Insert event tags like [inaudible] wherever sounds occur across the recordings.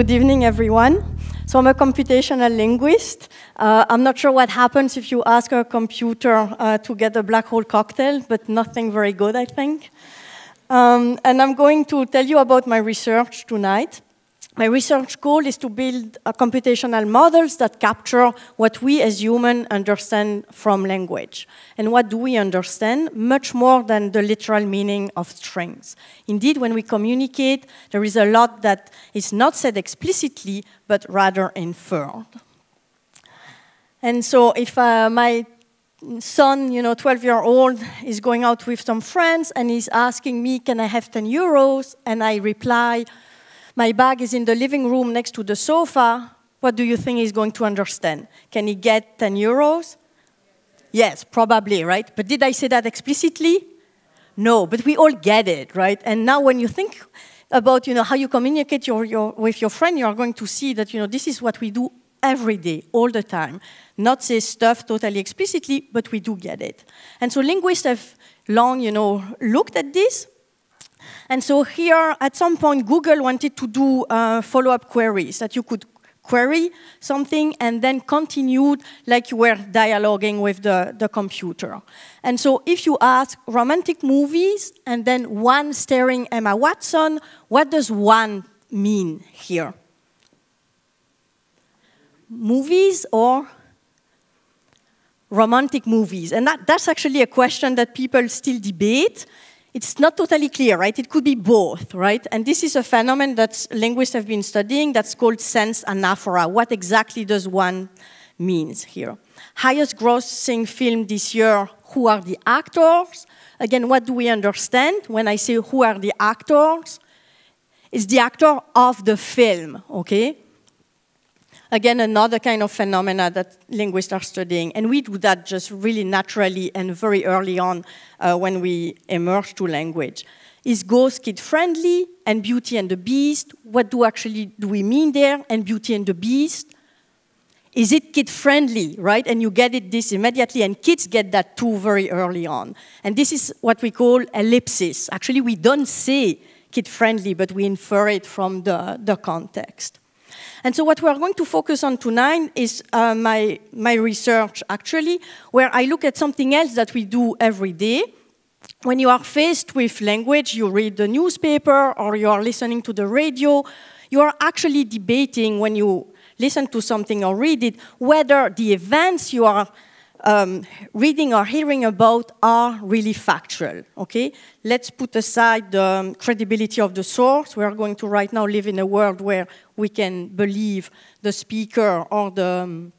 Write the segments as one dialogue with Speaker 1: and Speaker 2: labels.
Speaker 1: Good evening, everyone. So I'm a computational linguist. Uh, I'm not sure what happens if you ask a computer uh, to get a black hole cocktail, but nothing very good, I think. Um, and I'm going to tell you about my research tonight. My research goal is to build computational models that capture what we as humans understand from language. And what do we understand? Much more than the literal meaning of strings. Indeed, when we communicate, there is a lot that is not said explicitly, but rather inferred. And so if uh, my son, you know, 12 year old, is going out with some friends and he's asking me, can I have 10 euros? And I reply, my bag is in the living room next to the sofa. What do you think he's going to understand? Can he get 10 euros? Yes, probably, right? But did I say that explicitly? No, but we all get it, right? And now when you think about, you know, how you communicate your, your, with your friend, you are going to see that, you know, this is what we do every day, all the time. Not say stuff totally explicitly, but we do get it. And so linguists have long, you know, looked at this and so here, at some point, Google wanted to do uh, follow-up queries that you could query something and then continued like you were dialoguing with the, the computer. And so if you ask romantic movies and then one staring Emma Watson, what does one mean here? Movies or romantic movies? And that, that's actually a question that people still debate it's not totally clear, right? It could be both, right? And this is a phenomenon that linguists have been studying that's called sense anaphora. What exactly does one means here? Highest grossing film this year, who are the actors? Again, what do we understand when I say who are the actors? It's the actor of the film, okay? Again, another kind of phenomena that linguists are studying. And we do that just really naturally and very early on uh, when we emerge to language. Is Ghost kid-friendly and Beauty and the Beast? What do actually do we mean there? And Beauty and the Beast? Is it kid-friendly, right? And you get it this immediately, and kids get that too very early on. And this is what we call ellipsis. Actually, we don't say kid-friendly, but we infer it from the, the context. And so what we're going to focus on tonight is uh, my, my research, actually, where I look at something else that we do every day. When you are faced with language, you read the newspaper or you are listening to the radio, you are actually debating when you listen to something or read it, whether the events you are um, reading or hearing about are really factual, okay? Let's put aside the um, credibility of the source. We are going to right now live in a world where we can believe the speaker or the, um,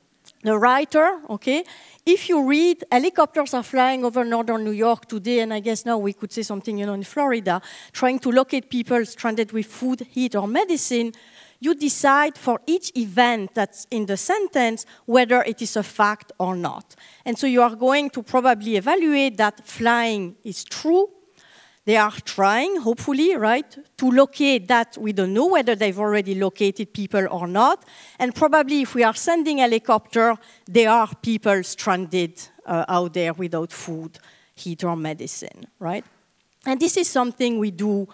Speaker 1: the writer, okay? If you read, helicopters are flying over northern New York today, and I guess now we could say something, you know, in Florida, trying to locate people stranded with food, heat, or medicine, you decide for each event that's in the sentence whether it is a fact or not. And so you are going to probably evaluate that flying is true. They are trying, hopefully, right, to locate that. We don't know whether they've already located people or not. And probably if we are sending a helicopter, there are people stranded uh, out there without food, heat, or medicine, right? And this is something we do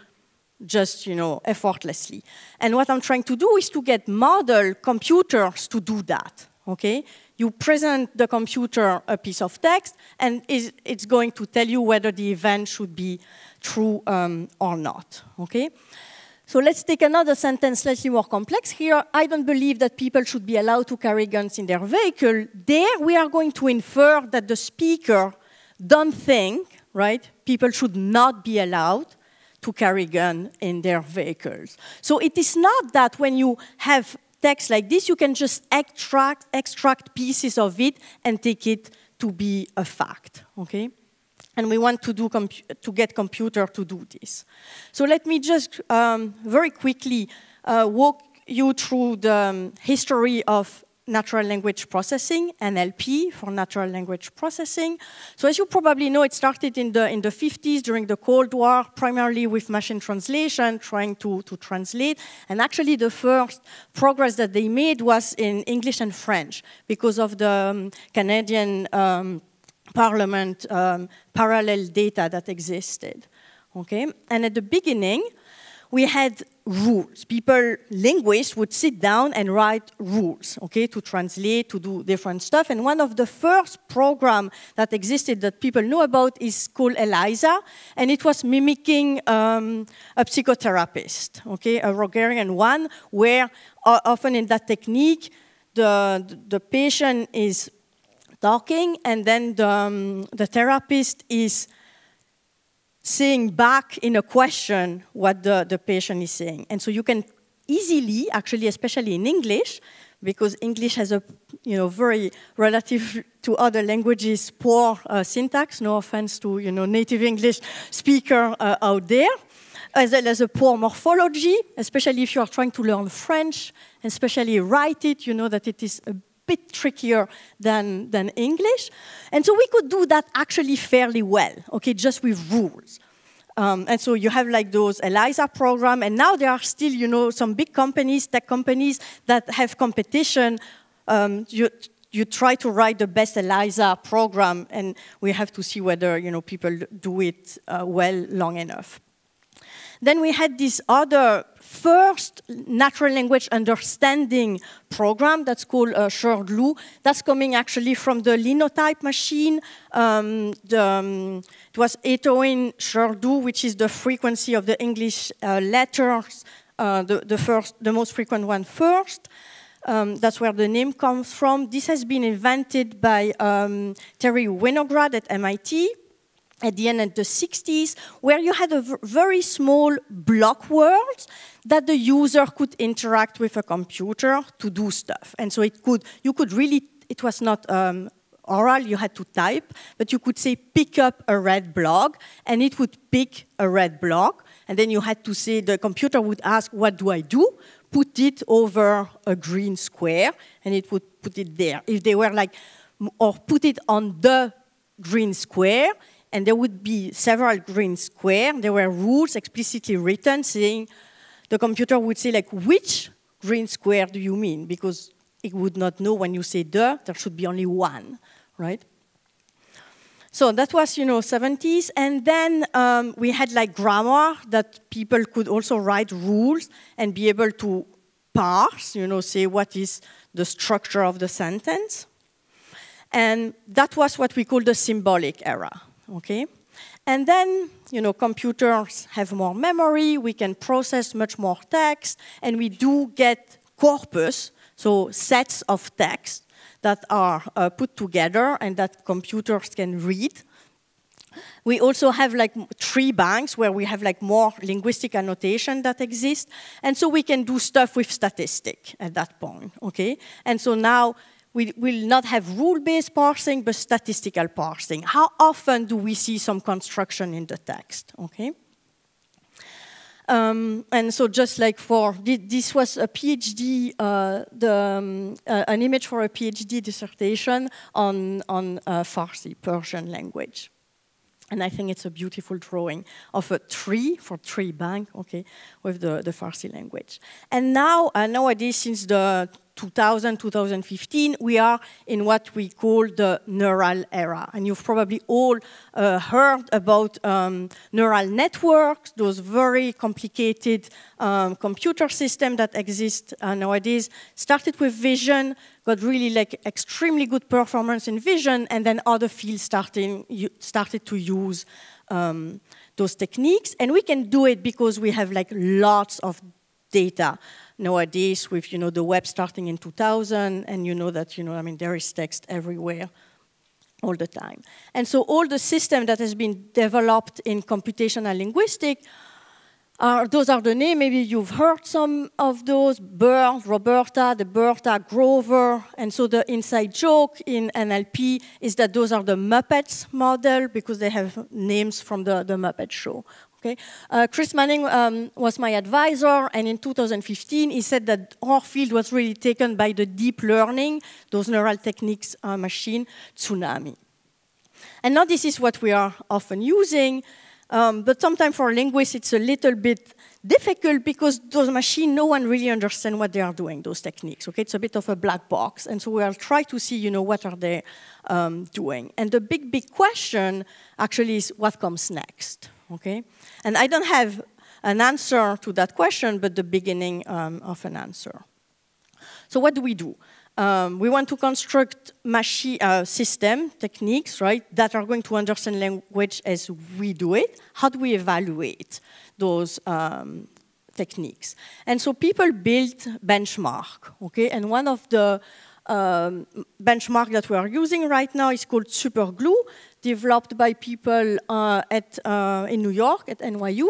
Speaker 1: just you know effortlessly. And what I'm trying to do is to get model computers to do that. Okay, you present the computer a piece of text, and it's going to tell you whether the event should be true um, or not. Okay. So let's take another sentence slightly more complex here. I don't believe that people should be allowed to carry guns in their vehicle. There we are going to infer that the speaker don't think, right, people should not be allowed to carry gun in their vehicles. So it is not that when you have text like this, you can just extract, extract pieces of it and take it to be a fact, okay? And we want to, do to get computer to do this. So let me just um, very quickly uh, walk you through the um, history of natural language processing, NLP for natural language processing. So as you probably know, it started in the, in the 50s during the Cold War, primarily with machine translation, trying to, to translate. And actually the first progress that they made was in English and French because of the um, Canadian um, Parliament um, parallel data that existed. Okay? And at the beginning, we had rules. People, linguists, would sit down and write rules, okay, to translate, to do different stuff. And one of the first program that existed that people know about is called ELIZA, and it was mimicking um, a psychotherapist, okay, a Rogerian one, where uh, often in that technique, the, the patient is talking, and then the, um, the therapist is saying back in a question what the, the patient is saying. And so you can easily, actually, especially in English, because English has a you know very relative to other languages poor uh, syntax. No offense to you know native English speaker uh, out there, as well as a poor morphology, especially if you are trying to learn French, especially write it. You know that it is a bit trickier than, than English. And so we could do that actually fairly well, okay, just with rules. Um, and so you have like those ELIZA program, and now there are still, you know, some big companies, tech companies that have competition. Um, you, you try to write the best ELIZA program, and we have to see whether, you know, people do it uh, well long enough. Then we had this other first natural language understanding program that's called uh. That's coming actually from the linotype machine. Um, the, um, it was Etaoin SHRDLU, which is the frequency of the English uh, letters, uh, the, the, first, the most frequent one first. Um, that's where the name comes from. This has been invented by um, Terry Winograd at MIT at the end of the 60s, where you had a very small block world that the user could interact with a computer to do stuff. And so it could, you could really, it was not um, oral, you had to type, but you could say, pick up a red block, and it would pick a red block. And then you had to say, the computer would ask, what do I do? Put it over a green square, and it would put it there. If they were like, or put it on the green square, and there would be several green squares. There were rules explicitly written saying the computer would say like, which green square do you mean? Because it would not know when you say the, there should be only one, right? So that was, you know, 70s. And then um, we had like grammar that people could also write rules and be able to parse, you know, say what is the structure of the sentence. And that was what we call the symbolic era okay? And then, you know, computers have more memory, we can process much more text, and we do get corpus, so sets of text that are uh, put together and that computers can read. We also have like tree banks where we have like more linguistic annotation that exists. And so we can do stuff with statistic at that point, okay? And so now we will not have rule-based parsing, but statistical parsing. How often do we see some construction in the text, okay? Um, and so just like for, this was a PhD, uh, the, um, uh, an image for a PhD dissertation on, on uh, Farsi, Persian language. And I think it's a beautiful drawing of a tree for tree bank, okay, with the, the Farsi language. And now, uh, nowadays, since the 2000, 2015, we are in what we call the neural era. And you've probably all uh, heard about um, neural networks, those very complicated um, computer systems that exist uh, nowadays. Started with vision, got really like extremely good performance in vision, and then other fields starting, started to use um, those techniques. And we can do it because we have like lots of data nowadays with you know the web starting in 2000 and you know that you know I mean there is text everywhere all the time. And so all the system that has been developed in computational linguistics are, those are the names, maybe you've heard some of those, BERT, Roberta, DeBERTa, Grover, and so the inside joke in NLP is that those are the Muppets model because they have names from the, the Muppet show. Okay. Uh, Chris Manning um, was my advisor, and in 2015, he said that our field was really taken by the deep learning, those neural techniques uh, machine tsunami. And now this is what we are often using, um, but sometimes for linguists, it's a little bit difficult because those machines, no one really understands what they are doing, those techniques. Okay, it's a bit of a black box, and so we'll try to see, you know, what are they um, doing. And the big, big question actually is what comes next okay? And I don't have an answer to that question, but the beginning um, of an answer. So what do we do? Um, we want to construct machine uh, system techniques, right, that are going to understand language as we do it. How do we evaluate those um, techniques? And so people built benchmark, okay? And one of the um, benchmark that we are using right now is called SuperGLUE, developed by people uh, at, uh, in New York at NYU.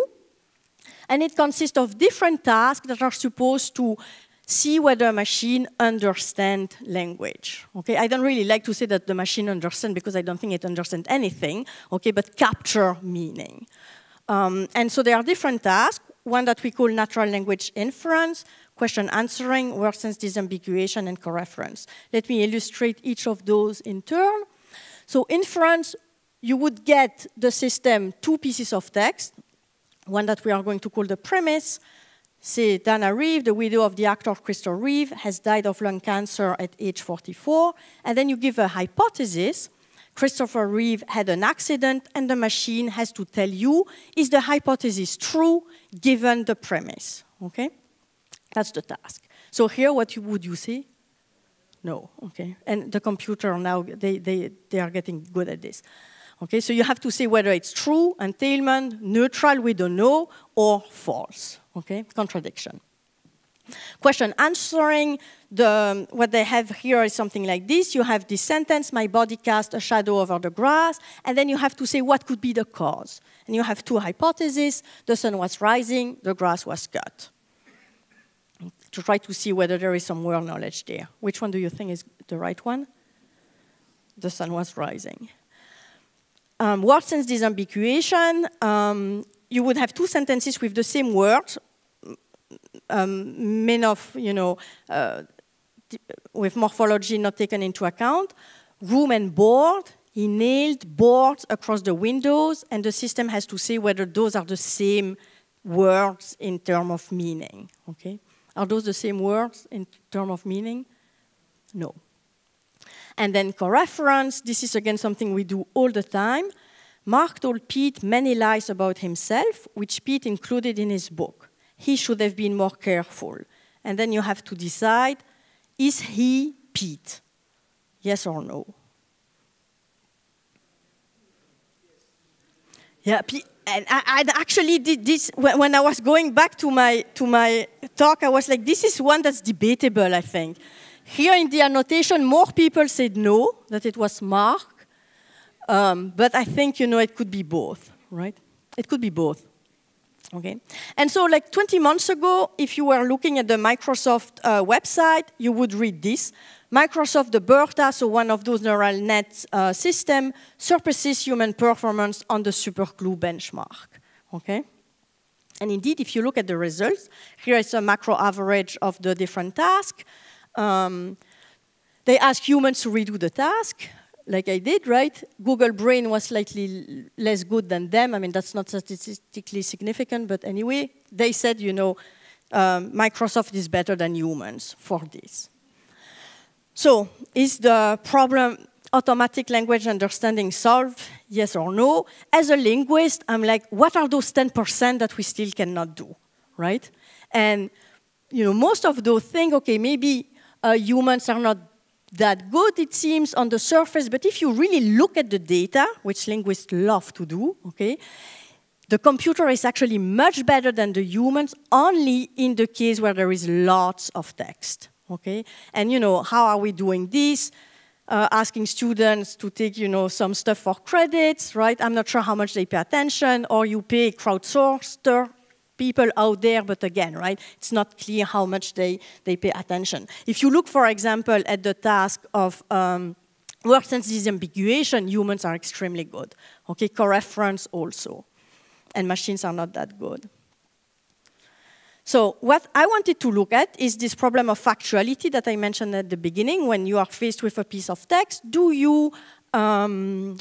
Speaker 1: And it consists of different tasks that are supposed to see whether a machine understands language. Okay, I don't really like to say that the machine understands because I don't think it understands anything. Okay, but capture meaning. Um, and so there are different tasks. One that we call natural language inference, question answering, word sense disambiguation, and coreference. Let me illustrate each of those in turn. So inference, you would get the system two pieces of text, one that we are going to call the premise, Say Dana Reeve, the widow of the actor Christopher Reeve, has died of lung cancer at age 44. And then you give a hypothesis. Christopher Reeve had an accident, and the machine has to tell you is the hypothesis true given the premise. Okay? That's the task. So here, what you, would you see? No. Okay. And the computer now, they, they, they are getting good at this. Okay, so you have to say whether it's true, entailment, neutral, we don't know, or false okay, contradiction. Question answering, the, what they have here is something like this. You have this sentence, my body cast a shadow over the grass, and then you have to say what could be the cause. And you have two hypotheses. The sun was rising, the grass was cut. To try to see whether there is some word knowledge there. Which one do you think is the right one? The sun was rising. Um, word sense disambiguation, um, you would have two sentences with the same words, um, men of, you know, uh, with morphology not taken into account, room and board, he nailed boards across the windows, and the system has to say whether those are the same words in terms of meaning. Okay, are those the same words in terms of meaning? No. And then co-reference. This is again something we do all the time. Mark told Pete many lies about himself, which Pete included in his book he should have been more careful. And then you have to decide, is he Pete? Yes or no? Yeah, and I, I, actually did this when I was going back to my to my talk. I was like, this is one that's debatable. I think here in the annotation, more people said no that it was Mark, um, but I think you know it could be both, right? It could be both. Okay, and so like 20 months ago, if you were looking at the Microsoft uh, website, you would read this. Microsoft, DeBERTa, so one of those neural net uh, system, surpasses human performance on the SuperGLUE benchmark. Okay, and indeed, if you look at the results, here is a macro average of the different tasks. Um, they ask humans to redo the task like I did, right? Google Brain was slightly less good than them. I mean, that's not statistically significant, but anyway, they said, you know, um, Microsoft is better than humans for this. So, is the problem automatic language understanding solved? Yes or no? As a linguist, I'm like, what are those 10% that we still cannot do, right? And, you know, most of those things, okay, maybe uh, humans are not that good, it seems, on the surface, but if you really look at the data, which linguists love to do, okay, the computer is actually much better than the humans only in the case where there is lots of text, okay? And, you know, how are we doing this? Uh, asking students to take, you know, some stuff for credits, right? I'm not sure how much they pay attention, or you pay crowdsourcer people out there, but again, right, it's not clear how much they, they pay attention. If you look, for example, at the task of um, word sense disambiguation, humans are extremely good. Okay, co-reference also. And machines are not that good. So what I wanted to look at is this problem of factuality that I mentioned at the beginning. When you are faced with a piece of text, do you, um,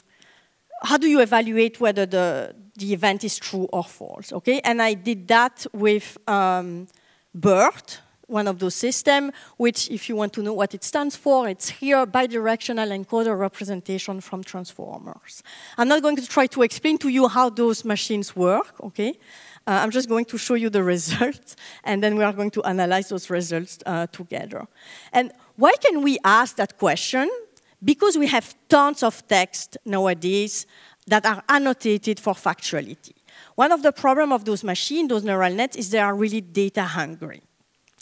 Speaker 1: how do you evaluate whether the, the event is true or false, okay? And I did that with um, BERT, one of those systems, which if you want to know what it stands for, it's here, bidirectional encoder representation from transformers. I'm not going to try to explain to you how those machines work, okay? Uh, I'm just going to show you the [laughs] results, and then we are going to analyze those results uh, together. And why can we ask that question? Because we have tons of text nowadays that are annotated for factuality. One of the problems of those machines, those neural nets, is they are really data hungry.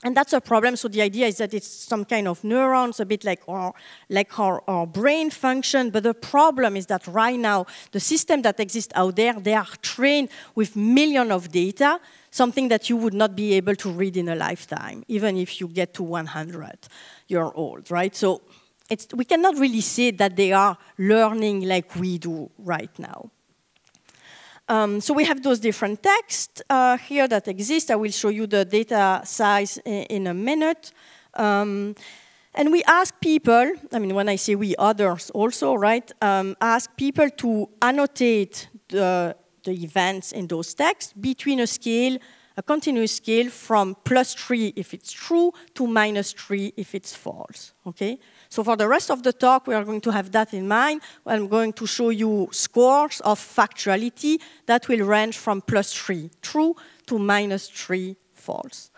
Speaker 1: And that's a problem. So the idea is that it's some kind of neurons, a bit like our, like our, our brain function. But the problem is that right now, the system that exists out there, they are trained with millions of data, something that you would not be able to read in a lifetime, even if you get to 100 year old, right? So we cannot really say that they are learning like we do right now. Um, so we have those different texts uh, here that exist. I will show you the data size in, a minute. Um, and we ask people, I mean, when I say we, others also, right, um, ask people to annotate the, the events in those texts between a scale, a continuous scale from plus 3 if it's true to minus 3 if it's false, okay? So for the rest of the talk, we are going to have that in mind. I'm going to show you scores of factuality that will range from plus 3 true to minus 3 false.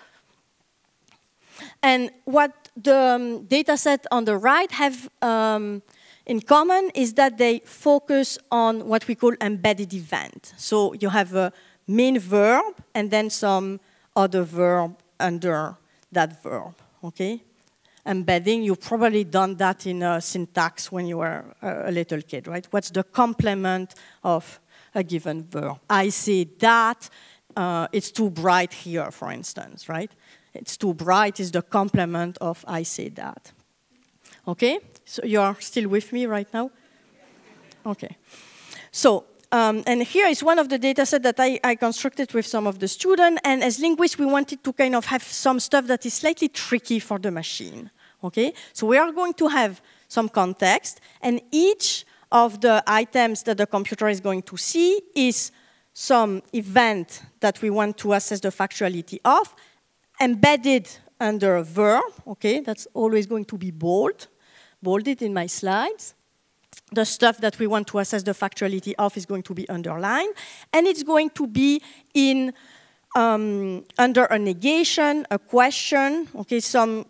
Speaker 1: And what the um, data set on the right have um, in common is that they focus on what we call embedded event. So you have a main verb and then some other verb under that verb, okay? Embedding, you've probably done that in a syntax when you were a little kid, right? What's the complement of a given verb? I say that, uh, it's too bright here, for instance, right? It's too bright is the complement of I say that. Okay? So you are still with me right now? Okay. So um, and here is one of the data sets that I, I, constructed with some of the students. And as linguists, we wanted to kind of have some stuff that is slightly tricky for the machine. Okay? So we are going to have some context, and each of the items that the computer is going to see is some event that we want to assess the factuality of, embedded under a verb, okay, that's always going to be bold, bolded in my slides. The stuff that we want to assess the factuality of is going to be underlined, and it's going to be in um, under a negation, a question, okay, some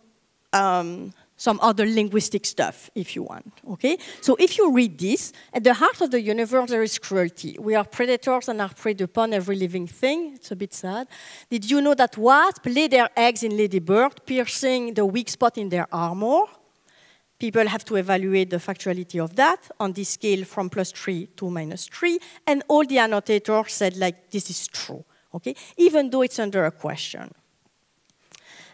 Speaker 1: um, some other linguistic stuff, if you want, okay? So if you read this, at the heart of the universe there is cruelty. We are predators and are preyed upon every living thing. It's a bit sad. Did you know that wasps lay their eggs in ladybird, piercing the weak spot in their armor? People have to evaluate the factuality of that on this scale from plus 3 to minus 3, and all the annotators said, like, this is true, okay? Even though it's under a question.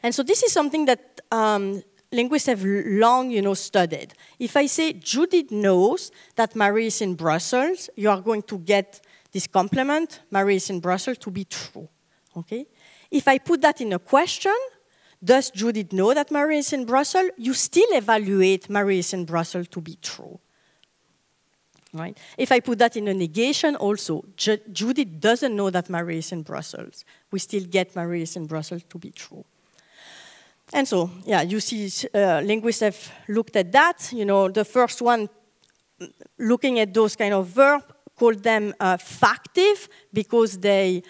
Speaker 1: And so this is something that um, linguists have long, you know, studied. If I say Judith knows that Marie is in Brussels, you are going to get this complement, Marie is in Brussels, to be true. Okay? If I put that in a question, does Judith know that Marie is in Brussels? You still evaluate Marie is in Brussels to be true. Right? If I put that in a negation also, Ju Judith doesn't know that Marie is in Brussels. We still get Marie is in Brussels to be true. And so, yeah, you see, uh, linguists have looked at that. You know, the first one, looking at those kind of verbs, called them uh, factive because they,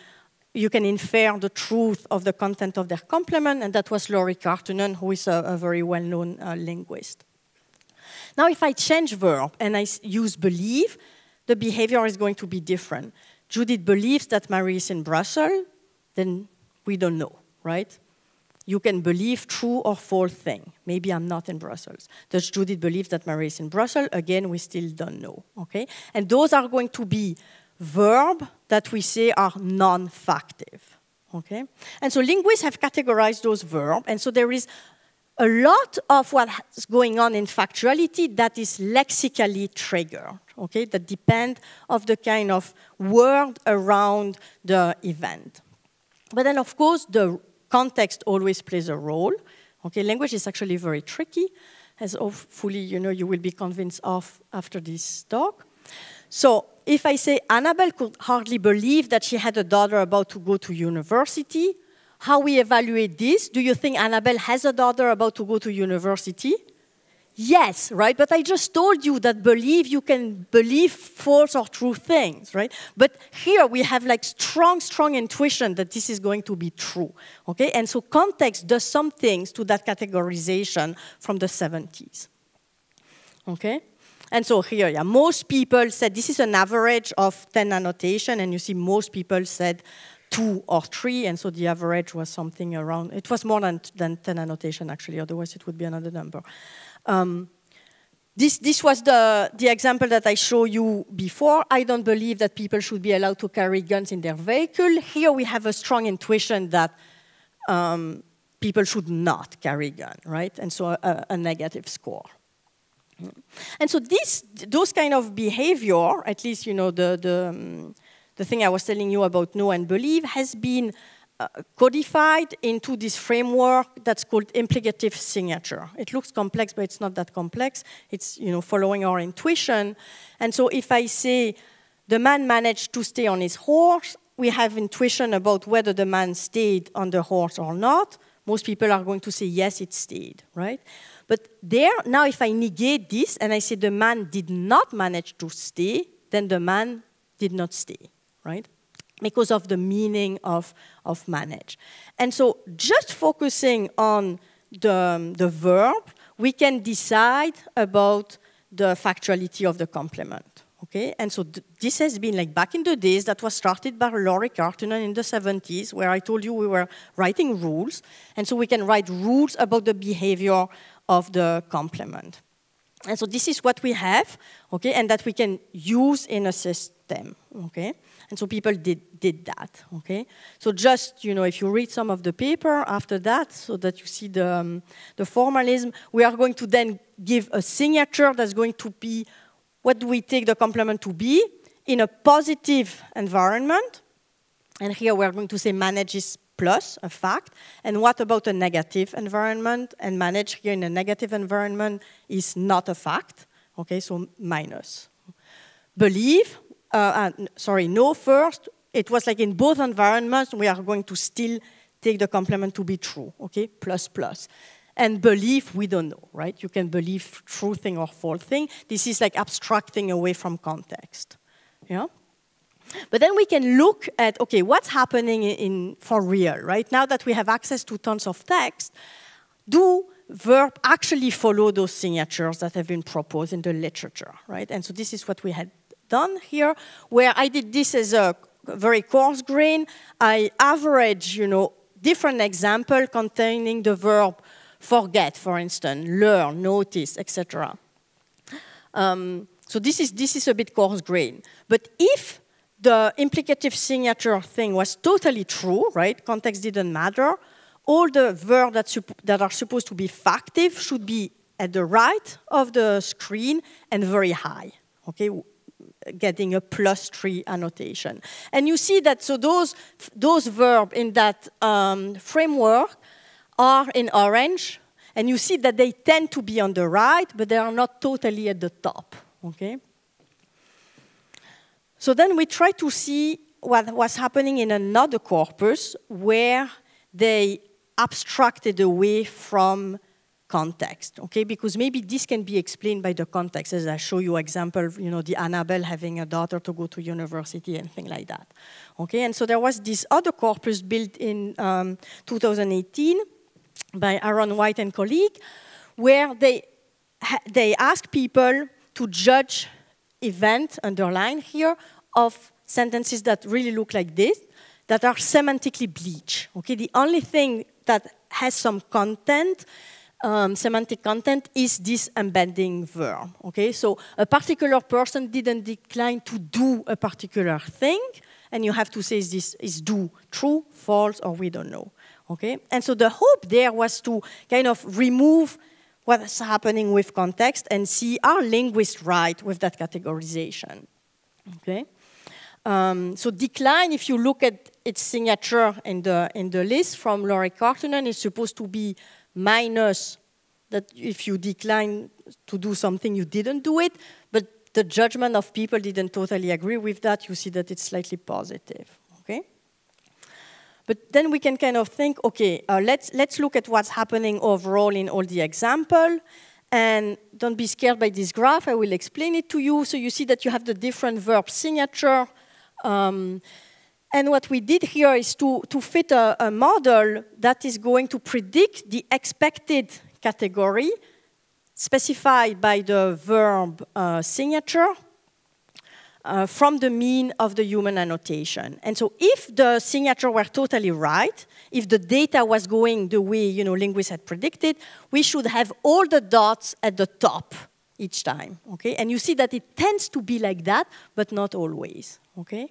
Speaker 1: you can infer the truth of the content of their complement, and that was Lauri Karttunen, who is a, a very well-known uh, linguist. Now, if I change verb and I use believe, the behavior is going to be different. Judith believes that Marie is in Brussels, then we don't know, right? You can believe true or false thing. Maybe I'm not in Brussels. Does Judith believe that Marie is in Brussels? Again, we still don't know. Okay, and those are going to be verbs that we say are non-factive. Okay, and so linguists have categorized those verbs, and so there is a lot of what's going on in factuality that is lexically triggered. Okay, that depend of the kind of word around the event. But then, of course, the context always plays a role. Okay, language is actually very tricky, as hopefully you know you will be convinced of after this talk. So if I say Annabelle could hardly believe that she had a daughter about to go to university, how we evaluate this? Do you think Annabelle has a daughter about to go to university? Yes, right? But I just told you that believe you can believe false or true things, right? But here we have like strong, strong intuition that this is going to be true, okay? And so context does some things to that categorization from the 70s, okay? And so here, yeah, most people said this is an average of 10 annotation, and you see most people said two or three, and so the average was something around, it was more than, than 10 annotation actually, otherwise it would be another number. Um, this, this was the, the example that I showed you before. I don't believe that people should be allowed to carry guns in their vehicle. Here we have a strong intuition that um, people should not carry gun, right? And so a, a negative score. And so this, those kind of behavior, at least you know the, the, um, the thing I was telling you about know and believe, has been Uh, codified into this framework that's called implicative signature. It looks complex, but it's not that complex. It's you know following our intuition. And so if I say the man managed to stay on his horse, we have intuition about whether the man stayed on the horse or not. Most people are going to say yes, it stayed, right? But there, now if I negate this and I say the man did not manage to stay, then the man did not stay, right? Because of the meaning of, of manage. And so just focusing on the, um, the verb, we can decide about the factuality of the complement. Okay, and so th this has been like back in the days that was started by Lauri Karttunen in the 70s, where I told you we were writing rules, and so we can write rules about the behavior of the complement. And so this is what we have, okay, and that we can use in a system, okay. And so people did, did that, okay? So just, you know, if you read some of the paper after that, so that you see the, um, the formalism, we are going to then give a signature that's going to be, what do we take the complement to be? In a positive environment, and here we're going to say manages plus, a fact. And what about a negative environment? And manage here in a negative environment is not a fact, okay, so minus. Believe, uh, uh, sorry, no first, it was like in both environments, we are going to still take the complement to be true, okay, plus plus. And belief, we don't know, right? You can believe true thing or false thing. This is like abstracting away from context, yeah? But then we can look at, okay, what's happening in, for real, right? Now that we have access to tons of text, do verb actually follow those signatures that have been proposed in the literature, right? And so this is what we had done here, where I did this as a very coarse grain. I average, you know, different example containing the verb forget, for instance, learn, notice, etc. Um, so this is, this is a bit coarse grain. But if the implicative signature thing was totally true, right? Context didn't matter. All the verbs that, that are supposed to be factive should be at the right of the screen and very high, okay? Getting a plus three annotation. And you see that, so those, those verbs in that um, framework are in orange, and you see that they tend to be on the right, but they are not totally at the top, okay? So then we try to see what was happening in another corpus where they abstracted away from context, okay? Because maybe this can be explained by the context, as I show you example, you know, the Annabelle having a daughter to go to university and things like that, okay? And so there was this other corpus built in um, 2018 by Aaron White and colleague, where they, they ask people to judge event, underlined here, of sentences that really look like this, that are semantically bleach, okay? The only thing that has some content um, semantic content is this embedding verb. Okay, so a particular person didn't decline to do a particular thing, and you have to say is this is do true, false, or we don't know. Okay, and so the hope there was to kind of remove what's happening with context and see are linguists right with that categorization. Okay. Um, so decline, if you look at its signature in the, in the list from Lauri Karttunen, is supposed to be minus that if you decline to do something, you didn't do it, but the judgment of people didn't totally agree with that. You see that it's slightly positive, okay? But then we can kind of think, okay, uh, let's, let's look at what's happening overall in all the example, and don't be scared by this graph. I will explain it to you. So you see that you have the different verb signature. Um, and what we did here is to, to fit a, a model that is going to predict the expected category specified by the verb uh, signature uh, from the mean of the human annotation. And so if the signature were totally right, if the data was going the way you know, linguists had predicted, we should have all the dots at the top each time. Okay? And you see that it tends to be like that, but not always. Okay?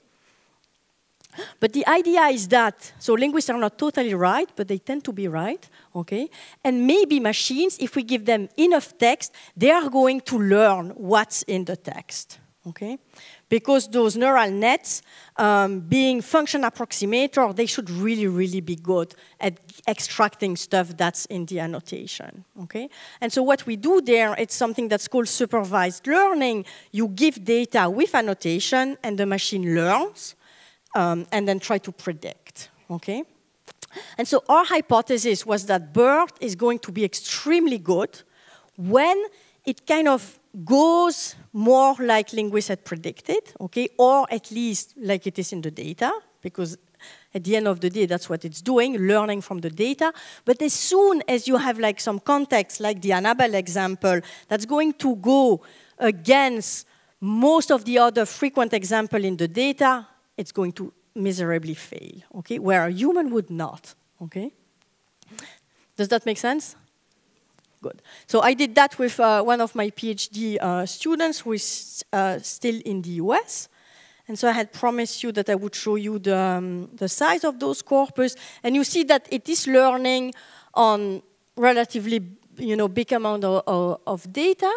Speaker 1: But the idea is that, so linguists are not totally right, but they tend to be right, okay? And maybe machines, if we give them enough text, they are going to learn what's in the text, okay? because those neural nets, um, being function approximator, they should really, really be good at extracting stuff that's in the annotation, okay? And so what we do there, it's something that's called supervised learning. You give data with annotation, and the machine learns, um, and then try to predict, okay? And so our hypothesis was that BERT is going to be extremely good when it kind of goes more like linguists had predicted, okay, or at least like it is in the data, because at the end of the day, that's what it's doing, learning from the data. But as soon as you have like some context, like the Annabelle example, that's going to go against most of the other frequent example in the data, it's going to miserably fail, okay, where a human would not, okay? Does that make sense? Good. So I did that with uh, one of my PhD uh, students who is uh, still in the US. And so I had promised you that I would show you the, um, the size of those corpus. And you see that it is learning on relatively you know, big amount of, of, of data.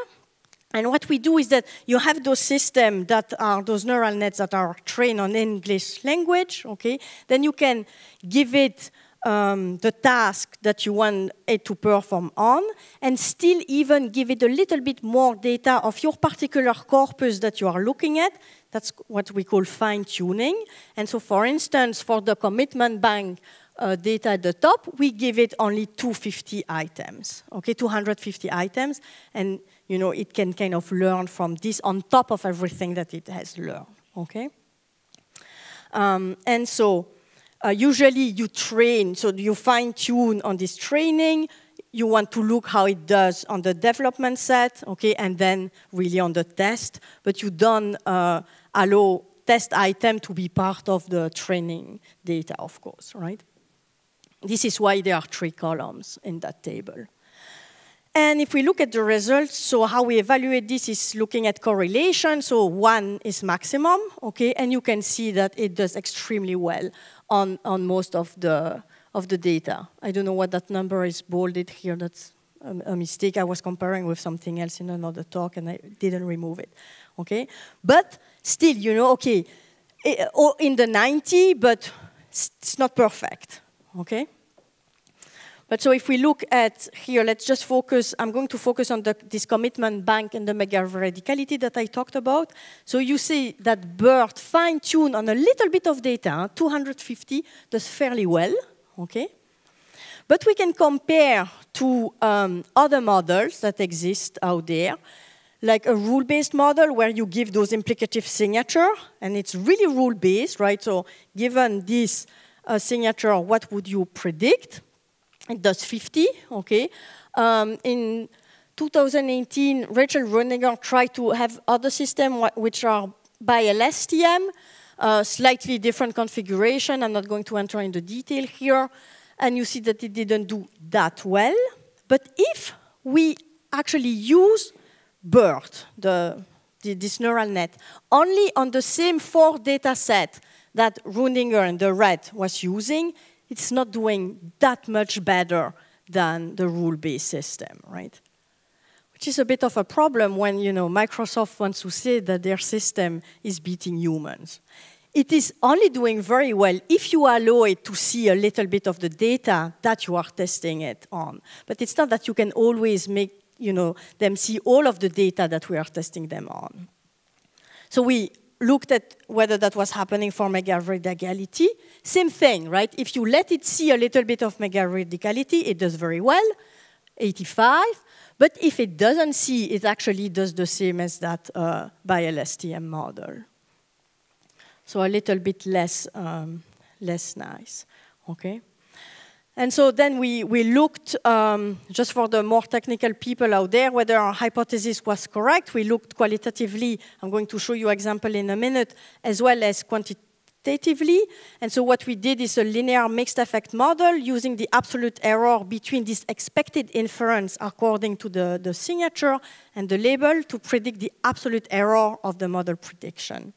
Speaker 1: And what we do is that you have those systems that are those neural nets that are trained on English language, okay? Then you can give it um, the task that you want it to perform on, and still even give it a little bit more data of your particular corpus that you are looking at. That's what we call fine tuning. And so, for instance, for the commitment bank uh, data at the top, we give it only 250 items, okay, 250 items, and you know it can kind of learn from this on top of everything that it has learned, okay. Um, and so uh, usually you train, so you fine tune on this training. You want to look how it does on the development set, okay, and then really on the test. But you don't uh, allow test item to be part of the training data, of course, right? This is why there are three columns in that table. And if we look at the results, so how we evaluate this is looking at correlation. So one is maximum, okay, and you can see that it does extremely well on, on most of the, of the data. I don't know what that number is bolded here. That's a, a mistake. I was comparing with something else in another talk, and I didn't remove it, okay? But still, you know, okay, eh, in the 90, but it's not perfect, okay? But so if we look at here, let's just focus, I'm going to focus on the, this commitment bank and the MegaVeridicality that I talked about. So you see that BERT fine-tuned on a little bit of data, 250, does fairly well, okay? But we can compare to um, other models that exist out there, like a rule-based model where you give those implicative signature, and it's really rule-based, right? So given this uh, signature, what would you predict? It does 50, okay. Um, in 2018, Rachel Rudinger tried to have other systems which are BiLSTM, uh, slightly different configuration. I'm not going to enter into detail here. And you see that it didn't do that well. But if we actually use BERT, the, the, this neural net, only on the same four data set that Rudinger and the red was using, it's not doing that much better than the rule-based system, right? Which is a bit of a problem when you know Microsoft wants to say that their system is beating humans. It is only doing very well if you allow it to see a little bit of the data that you are testing it on. But it's not that you can always make you know, them see all of the data that we are testing them on. So we looked at whether that was happening for MegaVeridicality. Same thing, right? If you let it see a little bit of MegaVeridicality, it does very well, 85. But if it doesn't see, it actually does the same as that uh, BILSTM model. So a little bit less, um, less nice, okay? And so then we, we looked, um, just for the more technical people out there, whether our hypothesis was correct. We looked qualitatively, I'm going to show you example in a minute, as well as quantitatively. And so what we did is a linear mixed effect model using the absolute error between this expected inference according to the, the signature and the label to predict the absolute error of the model prediction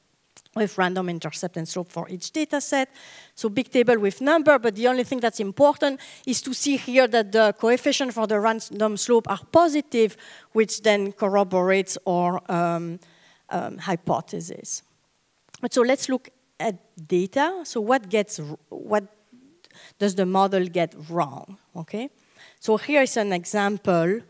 Speaker 1: with random intercept and slope for each data set. So big table with number, but the only thing that's important is to see here that the coefficient for the random slope are positive, which then corroborates our um, um, hypothesis. But so let's look at data. So what gets, what does the model get wrong, okay? So here is an example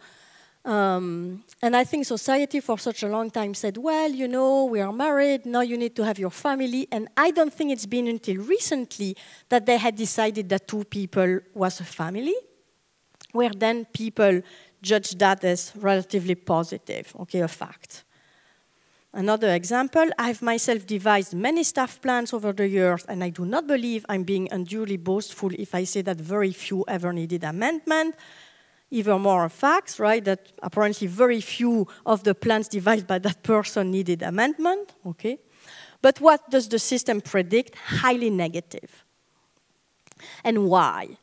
Speaker 1: um, and I think society for such a long time said, well, you know, we are married, now you need to have your family. And I don't think it's been until recently that they had decided that two people was a family, where then people judge that as relatively positive, okay, a fact. Another example, I've myself devised many staff plans over the years, and I do not believe I'm being unduly boastful if I say that very few ever needed amendment even more facts, right, that apparently very few of the plans devised by that person needed amendment, okay? But what does the system predict? Highly negative. And why?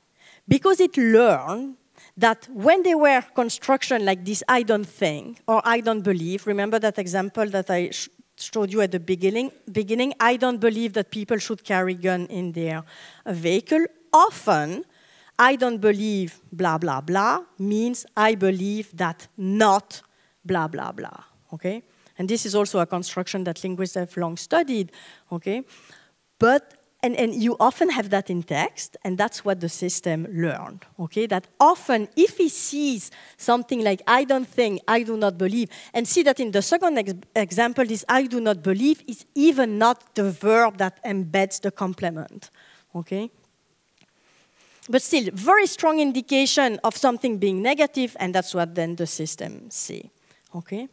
Speaker 1: Because it learned that when there were construction like this, I don't think, or I don't believe, remember that example that I sh showed you at the beginning, beginning, I don't believe that people should carry gun in their vehicle. Often, I don't believe blah, blah, blah means I believe that not blah, blah, blah, okay? And this is also a construction that linguists have long studied, okay? But, and, and you often have that in text, and that's what the system learned, okay? That often, if he sees something like I don't think, I do not believe, and see that in the second ex example, this I do not believe is even not the verb that embeds the complement, okay? But still, very strong indication of something being negative, and that's what then the system see. Okay.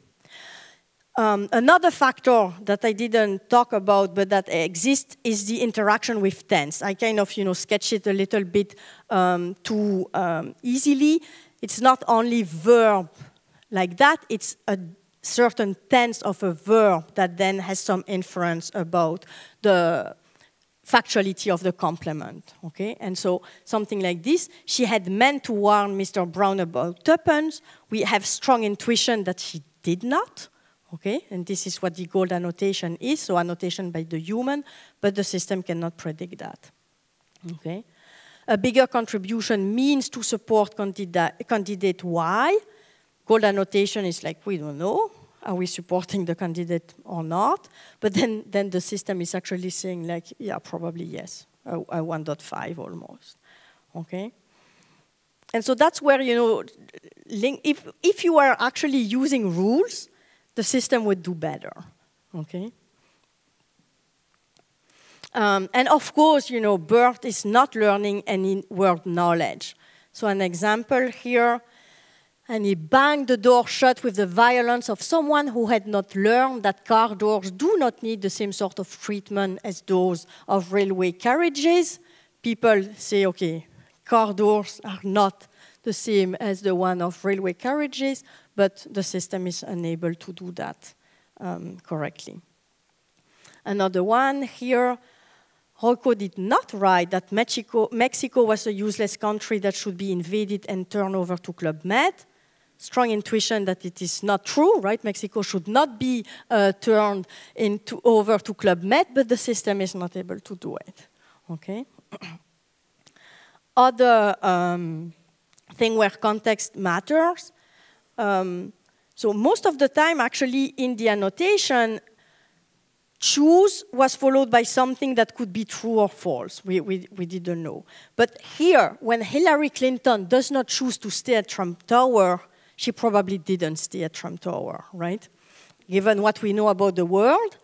Speaker 1: Um, another factor that I didn't talk about, but that exists, is the interaction with tense. I kind of, you know, sketch it a little bit um, too um, easily. It's not only verb like that; it's a certain tense of a verb that then has some inference about the factuality of the complement. Okay, and so something like this. She had meant to warn Mr. Brown about tuppence. We have strong intuition that she did not. Okay, and this is what the gold annotation is. So annotation by the human, but the system cannot predict that. Okay, a bigger contribution means to support candidate, candidate Y. Gold annotation is like we don't know are we supporting the candidate or not? But then, then the system is actually saying like, yeah, probably yes, a, a 1.5 almost, okay? And so that's where, you know, if, if you are actually using rules, the system would do better, okay? Um, and of course, you know, BERT is not learning any word knowledge. So an example here, and he banged the door shut with the violence of someone who had not learned that car doors do not need the same sort of treatment as those of railway carriages. People say, okay, car doors are not the same as the one of railway carriages, but the system is unable to do that um, correctly. Another one here, Rocco did not write that Mexico, Mexico was a useless country that should be invaded and turned over to Club Med strong intuition that it is not true, right? Mexico should not be uh, turned into, over to Club Med, but the system is not able to do it, okay? [clears throat] Other um, thing where context matters, um, so most of the time, actually, in the annotation, choose was followed by something that could be true or false. We, we, we didn't know. But here, when Hillary Clinton does not choose to stay at Trump Tower, she probably didn't stay at Trump Tower, right? Given what we know about the world.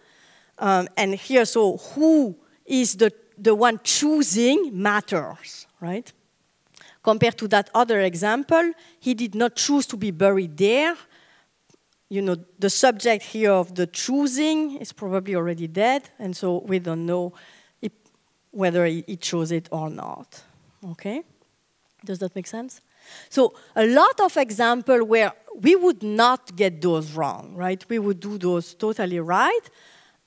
Speaker 1: Um, and here, so who is the, the one choosing matters, right? compared to that other example, he did not choose to be buried there. You know, the subject here of the choosing is probably already dead, and so we don't know if, whether he, chose it or not. Okay? Does that make sense? So a lot of example where we would not get those wrong, right? We would do those totally right.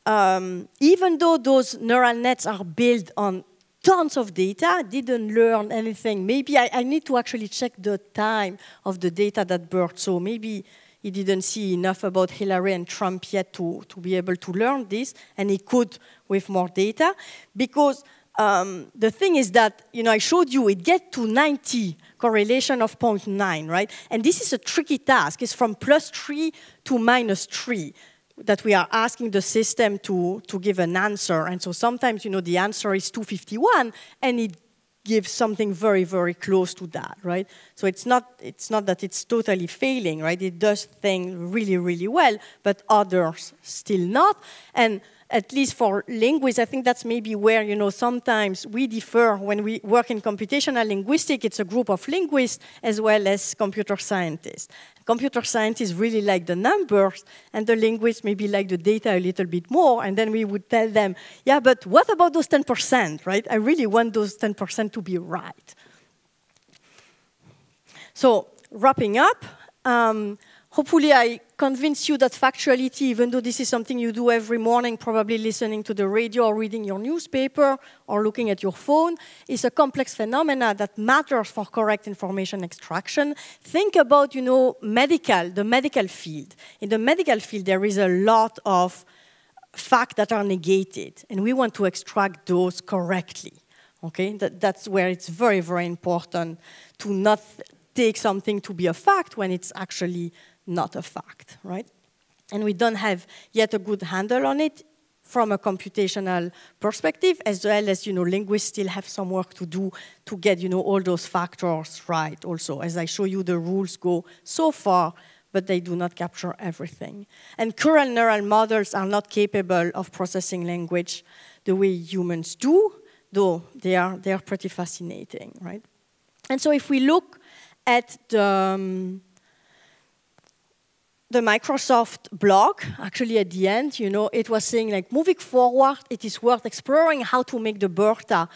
Speaker 1: Um, even though those neural nets are built on tons of data, didn't learn anything. Maybe I, I, need to actually check the time of the data that BERT saw. Maybe he didn't see enough about Hillary and Trump yet to, to be able to learn this, and he could with more data. Because um, the thing is that, you know, I showed you it get to 90 correlation of 0.9, right? And this is a tricky task. It's from plus 3 to minus 3 that we are asking the system to, to give an answer. And so sometimes, you know, the answer is 251, and it gives something very, very close to that, right? So it's not, it's not that it's totally failing, right? It does things really, really well, but others still not. And at least for linguists, I think that's maybe where, you know, sometimes we differ when we work in computational linguistics. It's a group of linguists as well as computer scientists. Computer scientists really like the numbers, and the linguists maybe like the data a little bit more, and then we would tell them, yeah, but what about those 10%, right? I really want those 10% to be right. So, wrapping up, um, hopefully I convince you that factuality, even though this is something you do every morning, probably listening to the radio or reading your newspaper or looking at your phone, is a complex phenomena that matters for correct information extraction. Think about, you know, medical, the medical field. In the medical field, there is a lot of facts that are negated, and we want to extract those correctly. Okay, that, that's where it's very, very important to not take something to be a fact when it's actually not a fact, right? And we don't have yet a good handle on it from a computational perspective, as well as, you know, linguists still have some work to do to get, you know, all those factors right also. As I show you, the rules go so far, but they do not capture everything. And current neural models are not capable of processing language the way humans do, though they are, they are pretty fascinating, right? And so if we look at the, um, the Microsoft blog, actually at the end, you know, it was saying like moving forward, it is worth exploring how to make DeBERTa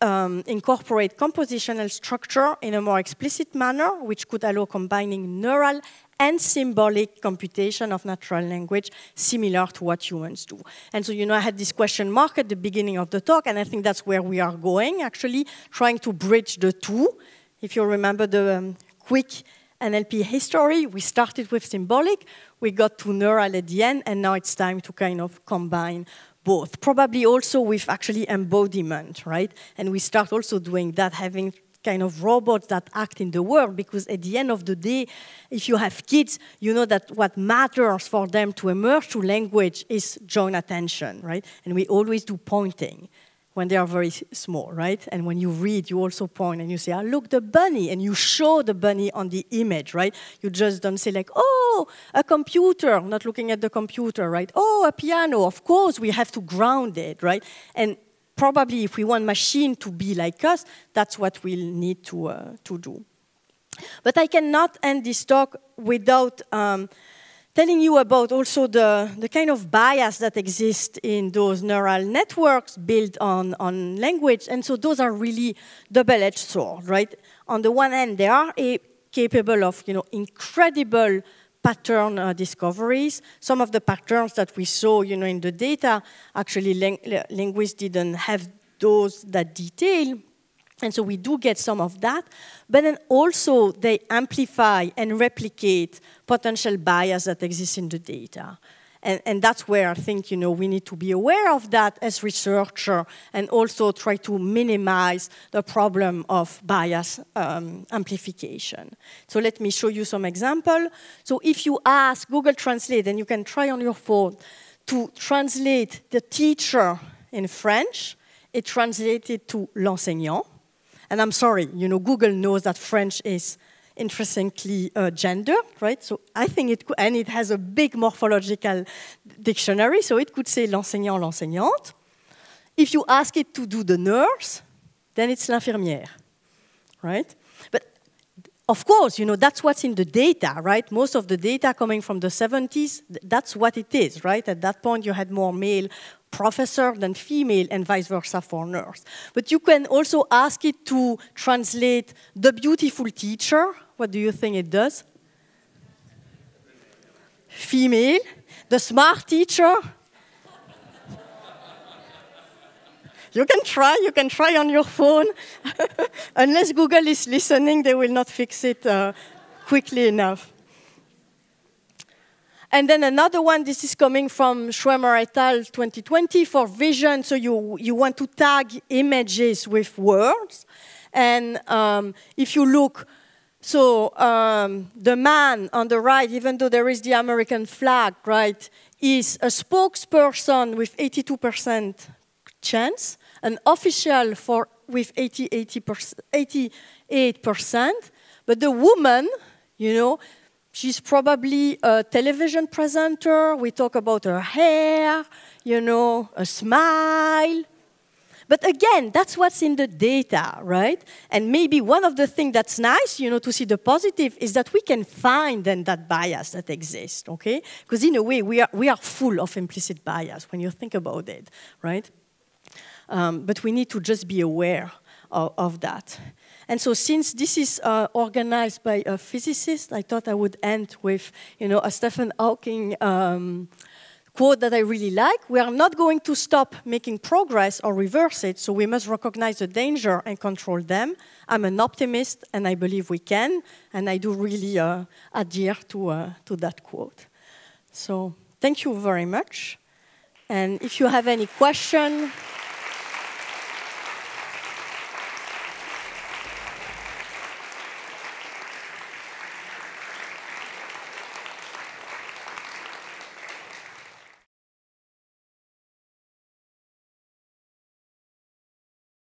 Speaker 1: um, incorporate compositional structure in a more explicit manner, which could allow combining neural and symbolic computation of natural language, similar to what humans do. And so, you know, I had this question mark at the beginning of the talk, and I think that's where we are going, actually, trying to bridge the two. If you remember the um, quick NLP history. We started with symbolic, we got to neural at the end, and now it's time to kind of combine both. Probably also with actually embodiment, right? And we start also doing that, having kind of robots that act in the world, because at the end of the day, if you have kids, you know that what matters for them to emerge to language is joint attention, right? And we always do pointing when they are very small, right? And when you read, you also point and you say, oh, look, the bunny, and you show the bunny on the image, right? You just don't say like, oh, a computer, not looking at the computer, right? Oh, a piano, of course, we have to ground it, right? And probably if we want machine to be like us, that's what we'll need to, uh, to do. But I cannot end this talk without um, telling you about also the, the kind of bias that exists in those neural networks built on, on language. And so those are really double-edged sword, right? On the one hand, they are capable of, you know, incredible pattern uh, discoveries. Some of the patterns that we saw, you know, in the data, actually ling linguists didn't have those that detail. And so we do get some of that, but then also they amplify and replicate potential bias that exists in the data. And, and, that's where I think you know we need to be aware of that as researcher and also try to minimize the problem of bias um, amplification. So let me show you some example. So if you ask Google Translate, and you can try on your phone to translate the teacher in French, it translated to l'enseignant. And I'm sorry, you know, Google knows that French is interestingly uh, gendered, right? So I think it could, and it has a big morphological dictionary, so it could say l'enseignant, l'enseignante. If you ask it to do the nurse, then it's l'infirmière, right? But of course, you know, that's what's in the data, right? Most of the data coming from the 70s, that's what it is, right? At that point, you had more male professor than female, and vice versa for nurse. But you can also ask it to translate the beautiful teacher. What do you think it does? Female. The smart teacher, You can try, you can try on your phone. [laughs] Unless Google is listening, they will not fix it uh, quickly enough. And then another one, this is coming from Schwemmer et al. 2020 for vision. So you, you want to tag images with words. And um, if you look, so um, the man on the right, even though there is the American flag, right, is a spokesperson with 82% chance an official for with 80, 80%, 88%, but the woman, you know, she's probably a television presenter. We talk about her hair, you know, a smile. But again, that's what's in the data, right? And maybe one of the things that's nice, you know, to see the positive is that we can find then that bias that exists, okay? Because in a way, we are, we are full of implicit bias when you think about it, right? Um, but we need to just be aware of, of that. And so since this is uh, organized by a physicist, I thought I would end with you know, a Stephen Hawking um, quote that I really like. We are not going to stop making progress or reverse it, so we must recognize the danger and control them. I'm an optimist, and I believe we can, and I do really uh, adhere to, uh, to that quote. So thank you very much. And if you have any question,